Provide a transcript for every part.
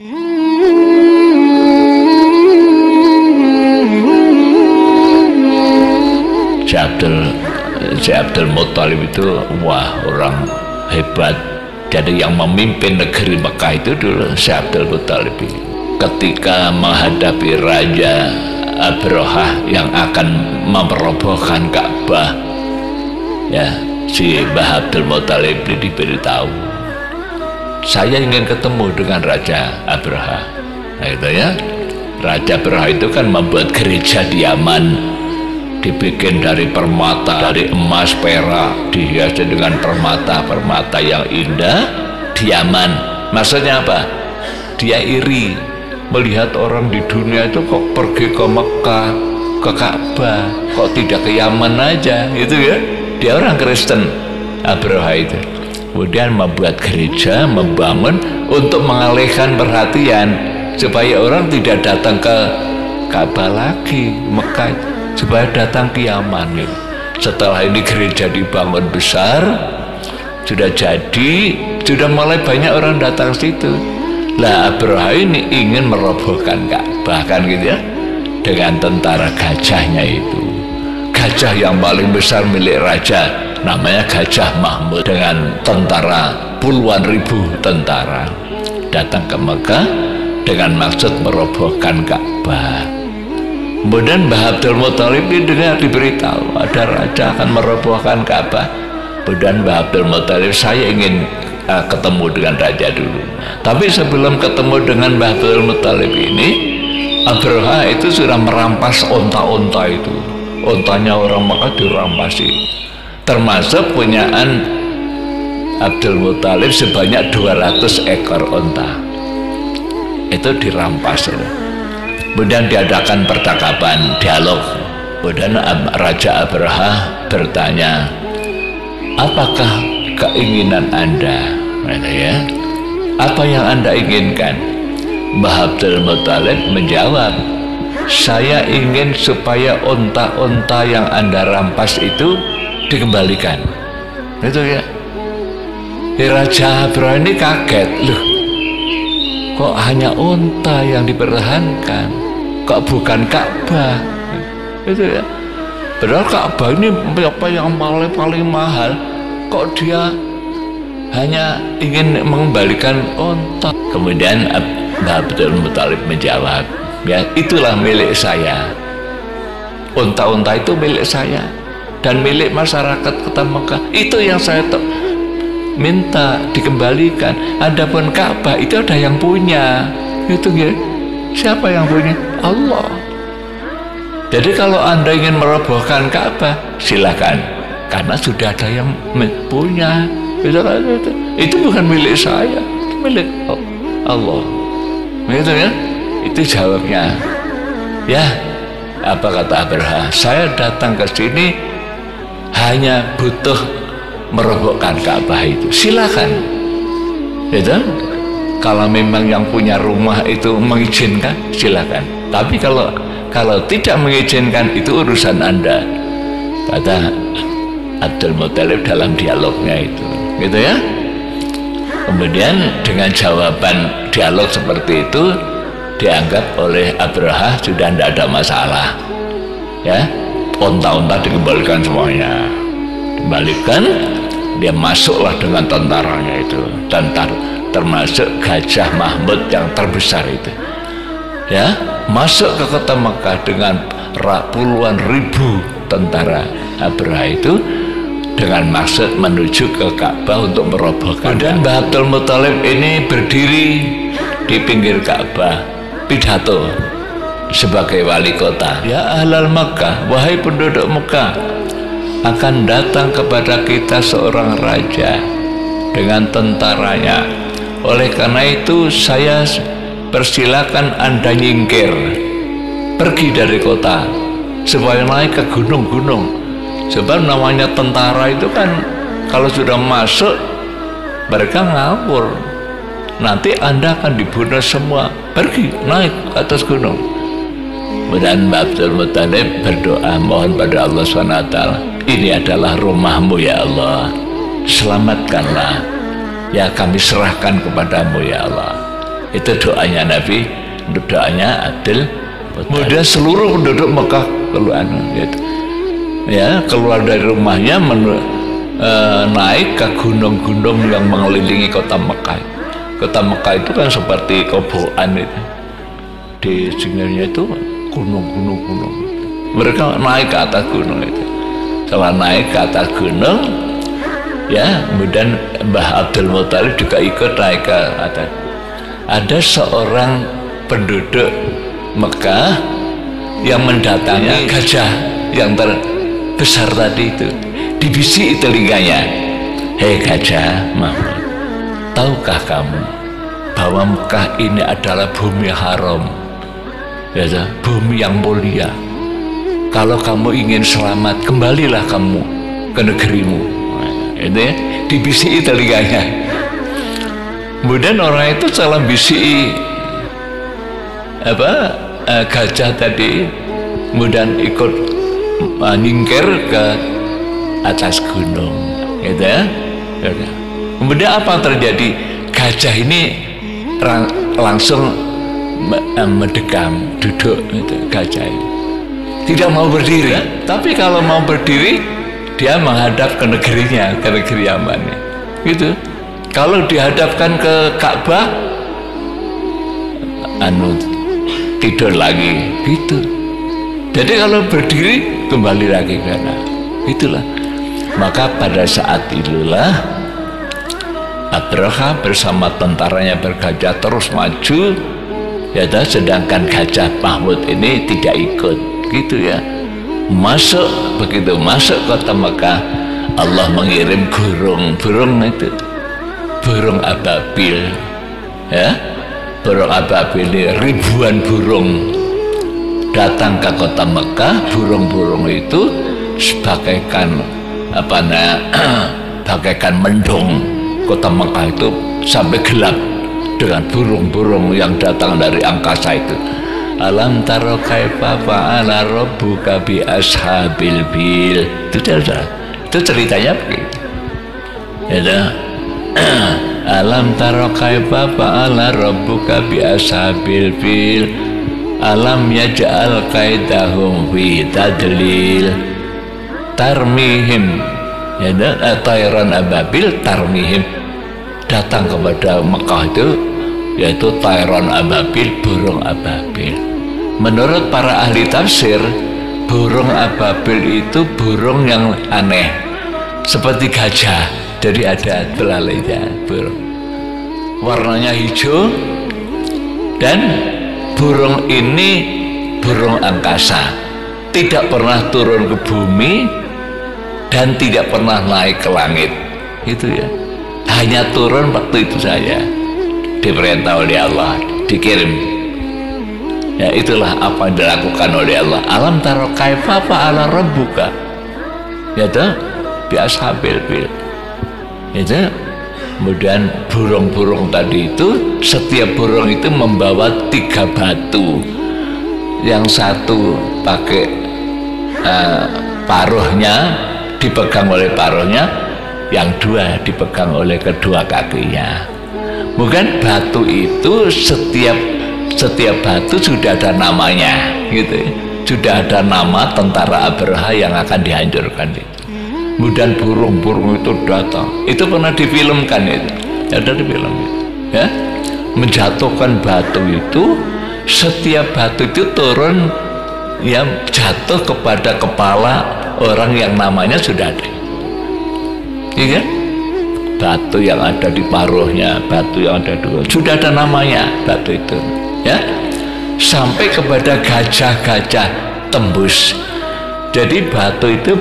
Si Abdul, si Muttalib itu wah orang hebat. Jadi yang memimpin negeri Mekah itu dulu si Abdul Muttalib Ketika menghadapi Raja Abrahah yang akan merobohkan Ka'bah, ya si Mbah Abdul Muttalib diberitahu saya ingin ketemu dengan Raja Abraha. Nah itu ya. Raja Abraha itu kan membuat gereja di Yaman. Dibikin dari permata dari emas perak dihiasi dengan permata-permata yang indah di Yaman. Maksudnya apa? Dia iri melihat orang di dunia itu kok pergi ke Mekah ke Ka'bah kok tidak ke Yaman aja itu ya. Dia orang Kristen Abraha itu kemudian membuat gereja membangun untuk mengalihkan perhatian. Supaya orang tidak datang ke Ka'bah lagi Mekah supaya datang ke Yaman setelah ini gereja dibangun besar sudah jadi sudah mulai banyak orang datang situ. Lah Abraha ini ingin merobohkan Ka'bah kan gitu ya? Dengan tentara gajahnya itu. Gajah yang paling besar milik raja namanya Gajah Mahmud dengan tentara puluhan ribu tentara. Datang ke Mekah dengan maksud merobohkan Ka'bah. Kemudian Mbah Abdul Muthalib ini dengar diberitahu ada raja akan merobohkan Ka'bah. Kemudian Mbah Abdul Muthalib saya ingin uh, ketemu dengan raja dulu. Tapi sebelum ketemu dengan Mbah Abdul Muthalib ini Abraha itu sudah merampas onta-onta itu. Ontanya orang Mekah dirampasi termasuk punyaan Abdul Muthalib sebanyak 200 ekor onta. Itu dirampas. Kemudian diadakan percakapan dialog. Kemudian Raja Abraha bertanya apakah keinginan anda? Ya apa yang anda inginkan? Mbah Abdul Muthalib menjawab saya ingin supaya onta-onta yang anda rampas itu dikembalikan. Itu ya. Raja Abraha ini kaget. Loh kok hanya unta yang dipertahankan? Kok bukan Ka'bah? Itu ya. Padahal Ka'bah ini apa yang paling paling mahal? Kok dia hanya ingin mengembalikan unta? Kemudian Abdul Muthalib menjawab ya itulah milik saya. Unta-unta itu milik saya dan milik masyarakat kota Mekah. Itu yang saya minta dikembalikan. Adapun Ka'bah itu ada yang punya. Itu ya siapa yang punya? Allah. Jadi kalau anda ingin merobohkan Ka'bah silakan. Karena sudah ada yang punya. Itu, itu, itu bukan milik saya itu milik Allah. Itu ya? Itu jawabnya. Ya apa kata Abraha? Saya datang ke sini hanya butuh merobohkan Ka'bah itu. Silakan. Itu kalau memang yang punya rumah itu mengizinkan silakan. Tapi kalau kalau tidak mengizinkan itu urusan anda. Kata Abdul Muthalib dalam dialognya itu. Gitu ya? Kemudian dengan jawaban dialog seperti itu dianggap oleh Abraha sudah tidak ada masalah. Ya onta-onta dikembalikan semuanya. Dikembalikan dia masuklah dengan tentaranya itu. Dan termasuk Gajah Mahmud yang terbesar itu. Ya masuk ke kota Mekah dengan puluhan ribu tentara Abraha itu dengan maksud menuju ke Ka'bah untuk merobohkan. Dan Abdul Muthalib ini berdiri di pinggir Ka'bah. Pidato sebagai wali kota. Ya ahlal Mekah wahai penduduk Mekah akan datang kepada kita seorang raja dengan tentaranya. Oleh karena itu saya persilakan anda nyingkir pergi dari kota supaya naik ke gunung-gunung. Sebab namanya tentara itu kan kalau sudah masuk mereka ngawur. Nanti anda akan dibunuh semua pergi naik ke atas gunung dan Abdul Muttalib berdoa mohon pada Allah SWT ini adalah rumahmu ya Allah. Selamatkanlah. Ya kami serahkan kepadamu ya Allah. Itu doanya Nabi. Doanya Abdul kemudian seluruh penduduk Mekah keluar gitu. ya keluar dari rumahnya men, e, naik ke gunung-gunung yang mengelilingi kota Mekah. Kota Mekah itu kan seperti koboan itu di singgahnya itu gunung-gunung gunung mereka naik ke atas gunung itu. Setelah naik ke atas gunung ya kemudian Mbah Abdul Muthalib juga ikut naik ke atas. Ada seorang penduduk Mekah yang mendatangi gajah yang terbesar tadi itu. Dibisi telinganya. Hei gajah Mahmud tahukah kamu bahwa Mekah ini adalah bumi haram ya, bumi yang mulia. Kalau kamu ingin selamat kembalilah kamu ke negerimu. Itu ya dibisi telinganya. Kemudian orang itu salah bisi apa uh, gajah tadi. Kemudian ikut uh, nyingkir ke atas gunung. Gitu ya. Kemudian apa yang terjadi? Gajah ini langsung mendekam duduk gitu, gajah ini. Tidak mau berdiri. Tapi kalau mau berdiri dia menghadap ke negerinya ke negeri gitu. Kalau dihadapkan ke Ka'bah anu tidur lagi. Gitu. Jadi kalau berdiri kembali lagi ke sana. Itulah. Maka pada saat itulah Abraha bersama tentaranya bergajah terus maju ya sedangkan gajah Mahmud ini tidak ikut gitu ya. Masuk begitu masuk kota Mekah Allah mengirim burung. Burung itu burung ababil ya. Burung ababil ini ribuan burung datang ke kota Mekah. Burung-burung itu sebagaikan apa namanya bagaikan mendung. Kota Mekah itu sampai gelap dengan burung-burung yang datang dari angkasa itu. Alam taro kaifa fa'ala rabbuka bi ashabil bil. Itu itu ceritanya begitu. Ya alam taro kaifa fa'ala rabbuka bi ashabil fil alam yaj'al kaidahum fi tadlil. Tarmihim. Ya eh, tayran ababil tarmihim. Datang kepada Mekah itu yaitu tayran ababil burung ababil. Menurut para ahli tafsir burung ababil itu burung yang aneh seperti gajah. Jadi ada belalainya burung. Warnanya hijau dan burung ini burung angkasa. Tidak pernah turun ke bumi dan tidak pernah naik ke langit. Itu ya. Hanya turun waktu itu saja diperintah oleh Allah dikirim. Ya itulah apa yang dilakukan oleh Allah. Alam taro kaifa ala rabbuka? Ya tuh biasa bil bil itu kemudian burung-burung tadi itu setiap burung itu membawa tiga batu. Yang satu pakai uh, paruhnya dipegang oleh paruhnya yang dua dipegang oleh kedua kakinya bukan? Batu itu setiap setiap batu sudah ada namanya gitu sudah ada nama tentara Abraha yang akan dihancurkan itu. Kemudian burung-burung itu datang. Itu pernah difilmkan itu. Ada di film ya? Menjatuhkan batu itu setiap batu itu turun yang jatuh kepada kepala orang yang namanya sudah ada. Iya kan batu yang ada di paruhnya batu yang ada dua sudah ada namanya batu itu ya. Sampai kepada gajah-gajah tembus. Jadi batu itu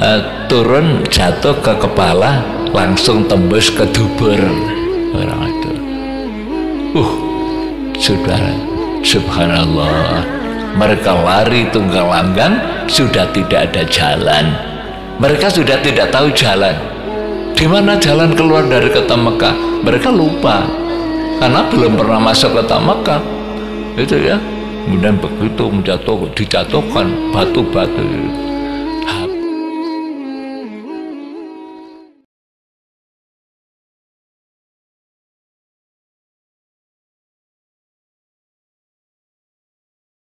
uh, turun jatuh ke kepala langsung tembus ke dubur. Orang itu. Uh saudara subhanallah. Mereka lari tunggang langgang sudah tidak ada jalan. Mereka sudah tidak tahu jalan di mana jalan keluar dari kota Mekah mereka lupa. Karena belum pernah masuk kota Mekah. Itu ya. Kemudian begitu menjatuh dijatuhkan batu-batu